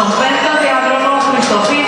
στον 5ο διάδρομο Χριστοφίδη